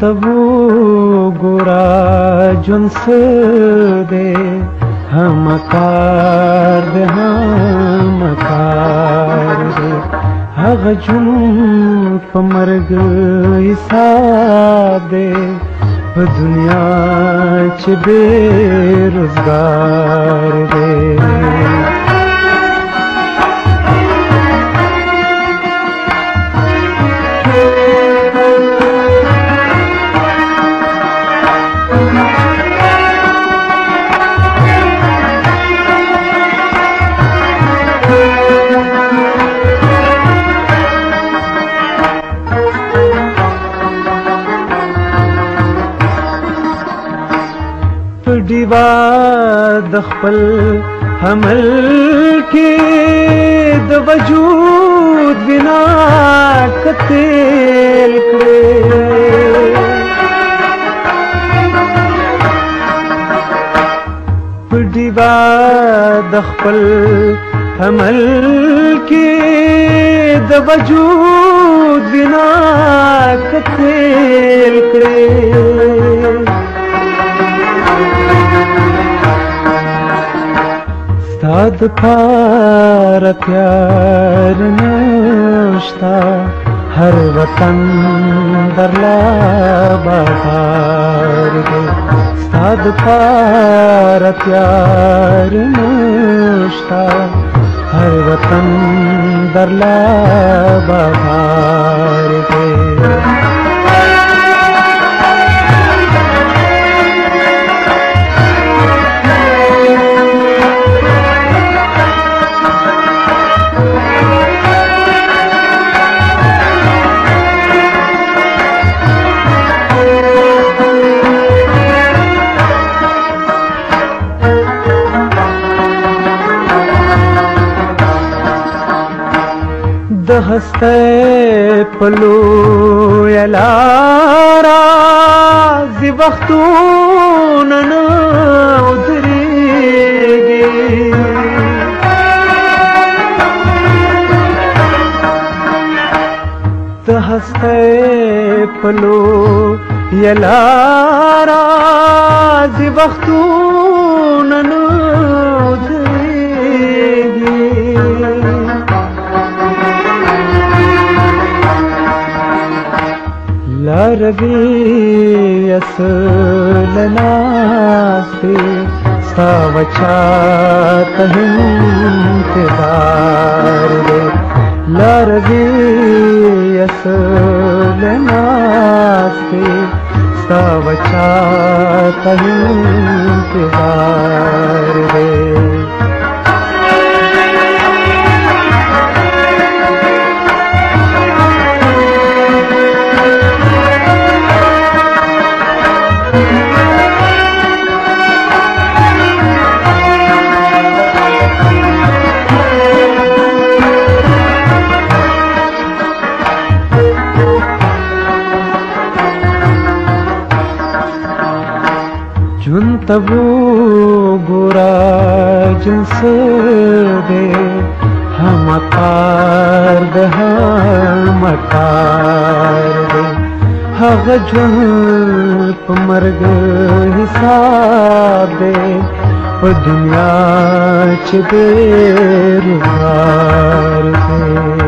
تبو گورا جنس دے ہم کار دے ہم کار دے هغه جون په مرګ حساب دی په دنیا چې بے روزګار دی ډیوا د خپل حمل کې د وجود بنا کتل کړې ډیوا د خپل حمل کې د وجود بنا کتل کړې अधुारत हर हर वतन दरल बाबारे पारत हर वतन दरल बाबारे د هسته پلو یلارا زی وختون نه ودرېږي د هسته پلو یلارا زی وختون लरवीयसुलनास्ति असले नास्थी सावचात हुं तिवारे तबो गुराज से दे हम तार हम तार हग झुलप मर्ग हिसाब दे ओ दुनिया च हार दे।